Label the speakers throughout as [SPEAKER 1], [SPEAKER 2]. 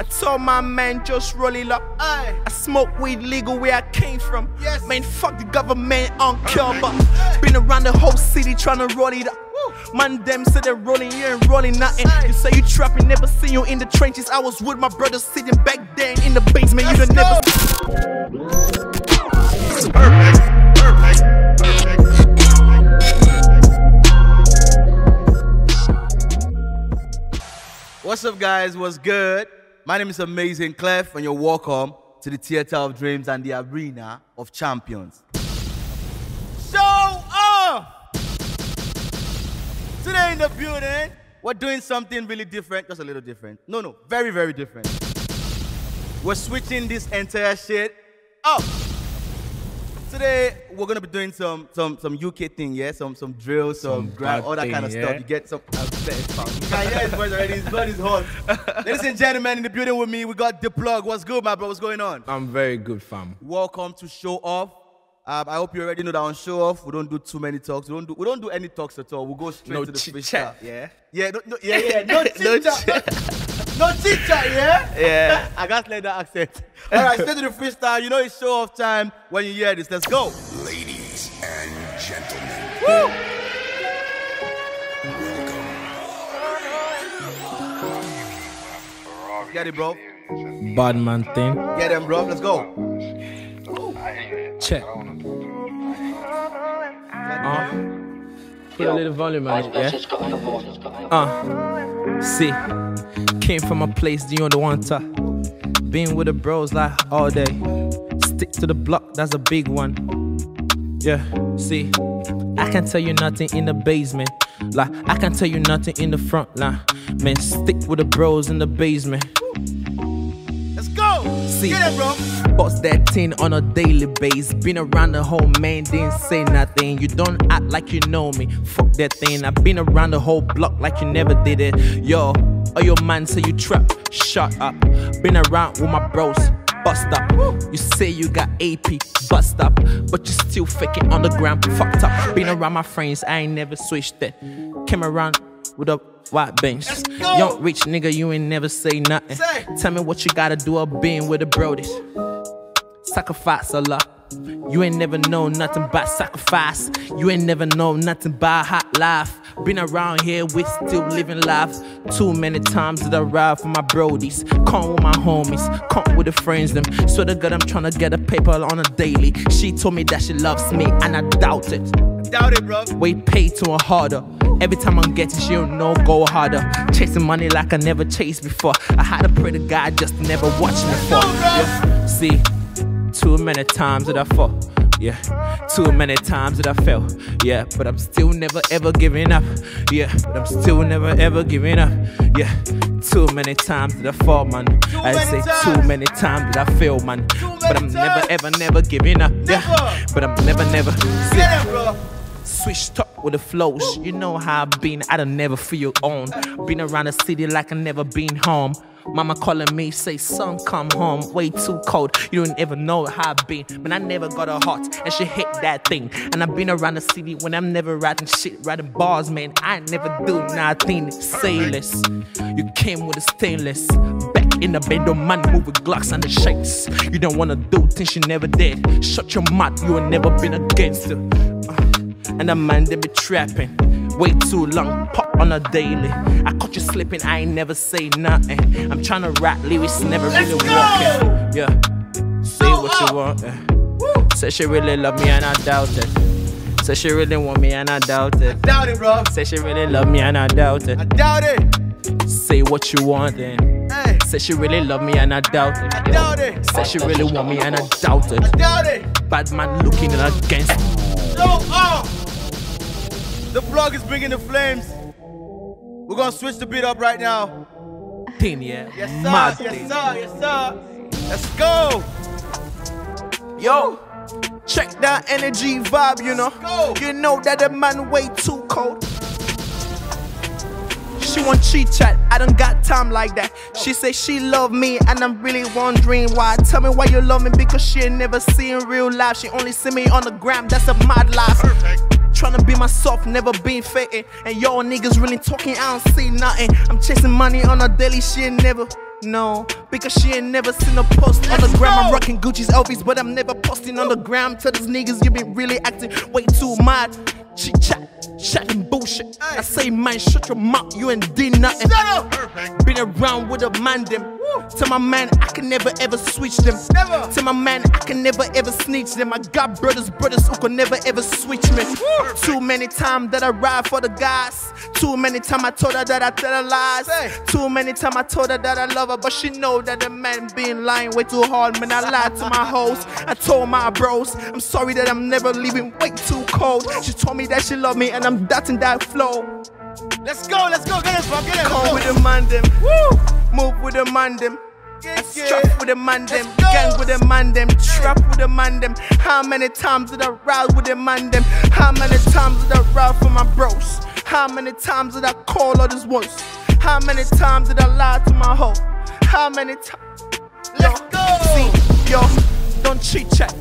[SPEAKER 1] I told my man just roll it up.
[SPEAKER 2] Aye.
[SPEAKER 1] I smoke weed legal where I came from.
[SPEAKER 2] Yes.
[SPEAKER 1] Man, fuck the government, I don't care, but been around the whole city trying to roll it up. Man, them say they're rolling, you ain't rolling nothing.
[SPEAKER 2] Aye.
[SPEAKER 1] You say you trapping, never seen you in the trenches. I was with my brothers sitting back then in the basement. You done never
[SPEAKER 2] go.
[SPEAKER 3] Perfect. Perfect. Perfect.
[SPEAKER 2] What's up, guys? What's good? My name is Amazing Klef, and you're welcome to the Theater of Dreams and the Arena of Champions. Show off! Today in the building, we're doing something really different, just a little different. No, no, very, very different. We're switching this entire shit up. Today we're gonna be doing some some some UK thing, yeah, some some drill, some,
[SPEAKER 4] Some
[SPEAKER 2] grab, all that kind of
[SPEAKER 4] thing,
[SPEAKER 2] stuff. You get some. I. You can hear his voice already. His blood is hot. Ladies and gentlemen, in the building with me, we got the plug. What's good, my bro? What's going on?
[SPEAKER 4] I'm very good, fam.
[SPEAKER 2] Welcome to Show Off. Um, I hope you already know that on Show Off we don't do too many talks. We don't do we don't do any talks at all. We go straight
[SPEAKER 4] No
[SPEAKER 2] to the freestyle.
[SPEAKER 4] yeah.
[SPEAKER 2] Yeah, no, no, yeah, yeah. No chit
[SPEAKER 4] No
[SPEAKER 2] chat. No chit chat, yeah.
[SPEAKER 4] Yeah.
[SPEAKER 2] I got to let that accent. All right, straight to the freestyle. You know it's Show Off time when you hear this. Let's go.
[SPEAKER 3] Ladies and gentlemen,
[SPEAKER 2] Woo! Get it, bro.
[SPEAKER 4] Bad man thing.
[SPEAKER 2] Get him, bro. Let's go.
[SPEAKER 4] Check. Uh, put a little volume on it, yeah? Uh, see, came from a place, the one to? Been with the bros like all day. Stick to the block, that's a big one. Yeah, see, I can tell you nothing in the basement. Like, I can tell you nothing in the front line. Man, stick with the bros in the basement. See.
[SPEAKER 2] Get it, bro.
[SPEAKER 4] Bust that thing on a daily base. Been around the whole man, didn't say nothing. You don't act like you know me. Fuck that thing. I've been around the whole block like you never did it. Yo, oh your man say you trap. Shut up. Been around with my bros. Bust up. You say you got AP, bust up. But you still faking on the ground. Fucked up. Been around my friends, I ain't never switched it. Came around with a white bench.
[SPEAKER 2] Let's.
[SPEAKER 4] Young rich nigga, you ain't never say nothing.
[SPEAKER 2] Say.
[SPEAKER 4] Tell me what you gotta do up being with the brodies. Sacrifice a lot. You ain't never know nothing but sacrifice. You ain't never know nothing but hot life. Been around here, we still living life. Too many times that I ride for my brodies. Come with my homies, come with the friends them. Swear to God, I'm trying to get a paper on a daily. She told me that she loves me, and I doubt it.
[SPEAKER 2] Doubt it, bro.
[SPEAKER 4] We pay to her harder. Every time I'm getting, she don't know go harder. Chasing money like I never chased before. I had to pray to God just to never watch me fall. Yeah. See, too many times that I fall. Yeah, too many times that I fell. Yeah, but I'm still never ever giving up. Yeah, but I'm still never ever giving up. Yeah, too many times that I fall, man. I say
[SPEAKER 2] times.
[SPEAKER 4] too many times that I fail, man. But I'm
[SPEAKER 2] many
[SPEAKER 4] never ever never giving up. Yeah, but I'm never never. See,
[SPEAKER 2] Get it, bro.
[SPEAKER 4] Switched up with the flows. You know how I've been, I don't never feel on. Been around the city like I never been home. Mama calling me, say, son, come home. Way too cold. You don't ever know how I've been. But I never got a heart, and she hate that thing. And I've been around the city when I'm never writing shit, writing bars, man. I never do nothing. Say less. You came with a stainless. Back in the bed, oh man, moving Glocks and the shakes. You don't wanna do things you never did. Shut your mouth, you ain't never been a gangster. And the man they be trapping. Way too long, pop on a daily. I caught you slipping, I ain't never say nothing. I'm trying to rap lyrics, never really
[SPEAKER 2] Let's go!
[SPEAKER 4] walking. Yeah, say
[SPEAKER 2] So
[SPEAKER 4] what
[SPEAKER 2] up.
[SPEAKER 4] you want. Yeah. Say she really love me and I doubt it. Say she really want me and I doubt it.
[SPEAKER 2] Doubt it, bro.
[SPEAKER 4] Say she really love me and I doubt it.
[SPEAKER 2] I doubt it.
[SPEAKER 4] Say what you want then.
[SPEAKER 2] Hey,
[SPEAKER 4] Say she really love me and I doubt it.
[SPEAKER 2] I doubt it.
[SPEAKER 4] Say she really want me and I doubt it.
[SPEAKER 2] I doubt it.
[SPEAKER 4] Bad man looking against me.
[SPEAKER 2] Show off. The plug is bringing the flames. We're gonna switch the beat up right now.
[SPEAKER 4] thing, yeah.
[SPEAKER 2] Yes,
[SPEAKER 4] Mad
[SPEAKER 2] sir. Yes,
[SPEAKER 4] thing.
[SPEAKER 2] sir. Yes, sir. Let's go.
[SPEAKER 1] Yo, check that energy vibe, you know.
[SPEAKER 2] Go.
[SPEAKER 1] You know that the man way too cold. She want cheat chat, I don't got time like that. She say she love me, and I'm really wondering why. Tell me why you love me, because she ain't never seen real life. She only see me on the gram, that's a mad life.
[SPEAKER 3] perfect.
[SPEAKER 1] Tryna be myself, never been faking. And y'all niggas really talking, I don't see nothing. I'm chasing money on a daily shit, never.
[SPEAKER 4] No, because she ain't never seen a post on the gram. I'm rocking Gucci's Elvis, but I'm never posting on the gram. Tell these niggas you been really acting way too mad. Chit chat, chatting bullshit. I say, man, shut your mouth, you ain't did nothing. Shut up. Been around with a man, them. Tell my man, I can never ever switch them.
[SPEAKER 2] Never.
[SPEAKER 4] Tell my man, I can never ever snitch them. I got brothers, brothers who can never ever switch me. Too many times that I ride for the guys. Too many times I told her that I tell her lies. Too many times I told her that I love her, but she know that the man been lying way too hard. Man, I lied to my hoes. I told my bros, I'm sorry that I'm never leaving way too cold. She told me that she love me, and I'm dotting that flow.
[SPEAKER 2] Let's go, let's go, get it, bro, get it.
[SPEAKER 4] Come with the man them, move with the man them.
[SPEAKER 2] Yeah,
[SPEAKER 4] Strap with the man them, gang with the man them, trap with the man them. How many times did I ride with the man them? How many times did I ride for my bros? How many times did I call others once? How many times did I lie to my hoe? How many times?
[SPEAKER 2] Let's go.
[SPEAKER 4] See, yo, don't cheat chat.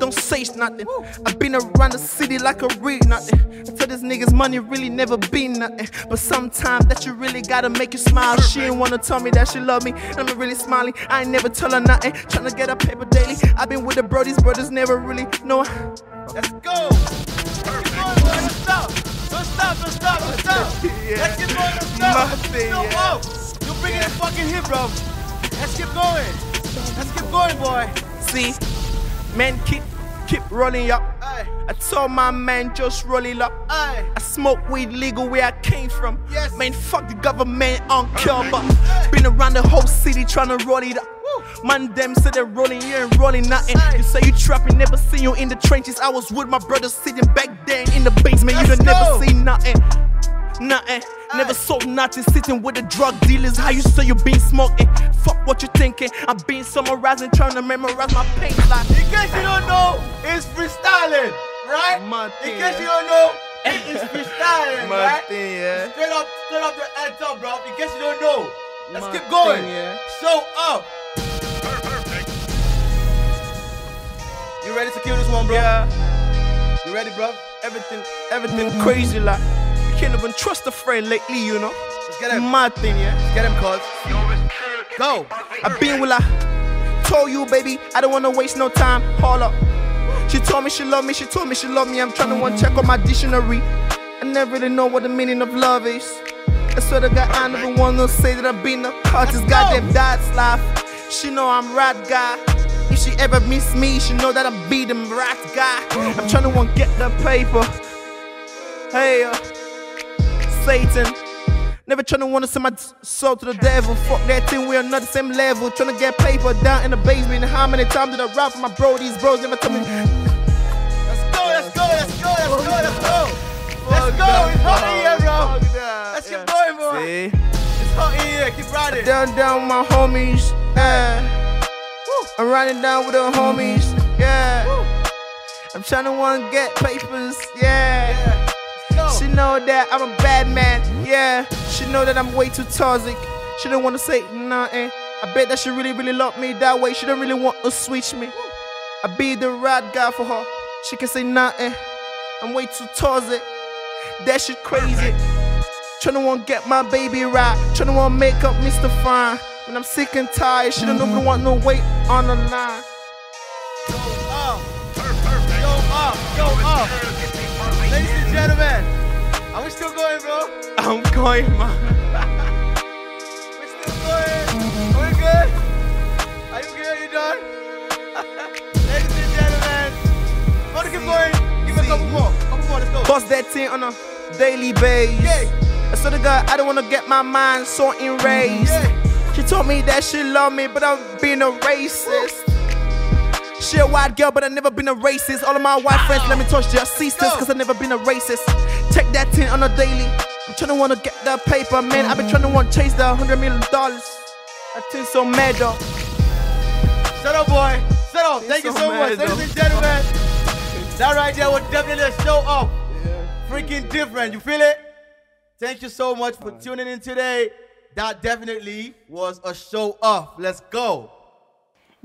[SPEAKER 4] Don't say nothing. I've been around the city like a read nothing. I tell these niggas money really never been nothing. But sometimes that you really gotta make you smile. She ain't wanna tell me that she love me. I'm really smiling. I ain't never tell her nothing. Tryna get a paper daily. I've been with the brodies, brothers never really know.
[SPEAKER 2] Let's go. Let's stop. Don't stop, don't stop, don't stop.
[SPEAKER 4] Yeah.
[SPEAKER 2] Let's keep going, don't stop.
[SPEAKER 4] Yeah.
[SPEAKER 2] you're bringing it fucking hit, bro. Let's keep going. Let's keep going, boy.
[SPEAKER 4] See, man, keep keep rolling up.
[SPEAKER 2] Aye,
[SPEAKER 4] I told my man just roll it up.
[SPEAKER 2] aye.
[SPEAKER 4] I smoke weed legal where I came from.
[SPEAKER 2] Yes.
[SPEAKER 4] Man, fuck the government, I don't care but Been around the whole city trying to roll it up. Man, them say they're rolling, you ain't rolling nothing. You say you trapping, never seen you in the trenches. I was with my brothers sitting back then in the basement. You done never seen nothing. Nothing. Never sold nothing, sitting with the drug dealers. How you say you been smoking? Fuck what you thinking. I'm being summarizing, trying to memorize my pain like.
[SPEAKER 2] In case you don't know, it's freestyling, right?
[SPEAKER 4] My
[SPEAKER 2] In case you don't know, it is freestyling,
[SPEAKER 4] My
[SPEAKER 2] right?
[SPEAKER 4] thing, yeah.
[SPEAKER 2] Straight up, straight up the head top, bro. In case you don't know, let's
[SPEAKER 4] My
[SPEAKER 2] keep going.
[SPEAKER 4] thing, yeah.
[SPEAKER 2] Show up. You ready to kill this one, bro?
[SPEAKER 4] Yeah.
[SPEAKER 2] You ready, bro?
[SPEAKER 4] everything, everything mm-hmm. crazy like can't even trust a friend lately, you know.
[SPEAKER 2] Let's get him.
[SPEAKER 4] My thing, yeah.
[SPEAKER 2] Get him, cuz. Go.
[SPEAKER 4] I been with her, told you, baby, I don't wanna waste no time. Hold up. She told me she love me, she told me she love me. I'm trying to one check on my dictionary. I never really know what the meaning of love is. I swear to God, I never wanna say that I've been a
[SPEAKER 2] Let's
[SPEAKER 4] goddamn
[SPEAKER 2] go.
[SPEAKER 4] dad's life. She know I'm rat guy. If she ever miss me, she know that I be them rat guy. I'm trying to one get the paper. Hey, uh, Satan. Never want to send my soul to the devil. Fuck that thing, we are not the same level. Tryna get paper down in the basement. How many times did I rap for my bro? These bros never tell me.
[SPEAKER 2] Let's go, let's go, let's go, let's go, let's go. Let's go. It's hot in here, bro. Keep going, boy.
[SPEAKER 4] See?
[SPEAKER 2] It's hot in here. Keep riding.
[SPEAKER 4] Down, down with my homies. Yeah. I'm riding down with the homies. Yeah. I'm trying to want to get papers. Yeah.
[SPEAKER 2] Yeah. Let's
[SPEAKER 4] She
[SPEAKER 2] go.
[SPEAKER 4] know that I'm a bad man, yeah. She know that I'm way too toxic. She don't wanna say nothing. I bet that she really, really love me that way. She don't really want to switch me. I be the right guy for her. She can say nothing. I'm way too toxic. That shit crazy. Tryna wanna get my baby right. Tryna wanna make up Mr. Fine. When I'm sick and tired, she don't even mm-hmm. want no weight on the line.
[SPEAKER 2] Go up. Uh, go up. Uh, go up. Uh. Ladies and gentlemen, are we still going, bro?
[SPEAKER 4] I'm going, man.
[SPEAKER 2] We're still going. Are we good? Are you good? You done? Ladies and gentlemen, keep going? Give me a couple more. Couple more. Let's go.
[SPEAKER 4] Bust that thing on a daily basis.
[SPEAKER 2] Yeah.
[SPEAKER 4] I swear to God, I don't wanna get my mind so enraged.
[SPEAKER 2] Yeah.
[SPEAKER 4] She told me that she love me, but I'm being a racist. She a white girl, but I never been a racist. All of my white friends let me touch their sisters, cause I never been a racist. Check that tin on a daily. I'm trying to wanna get that paper, man. I've been trying to want to chase the hundred million dollars. That thing so mad though.
[SPEAKER 2] Shut up, boy. Shut up. Thank you
[SPEAKER 4] so
[SPEAKER 2] so much. Ladies and gentlemen, that right there was definitely a show up. Freaking different. You feel it? Thank you so much for tuning in today. That definitely was a show off. Let's go.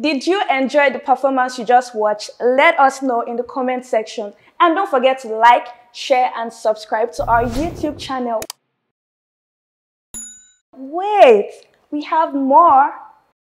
[SPEAKER 5] Did you enjoy the performance you just watched? Let us know in the comment section. And don't forget to like, share, and subscribe to our YouTube channel. Wait, we have more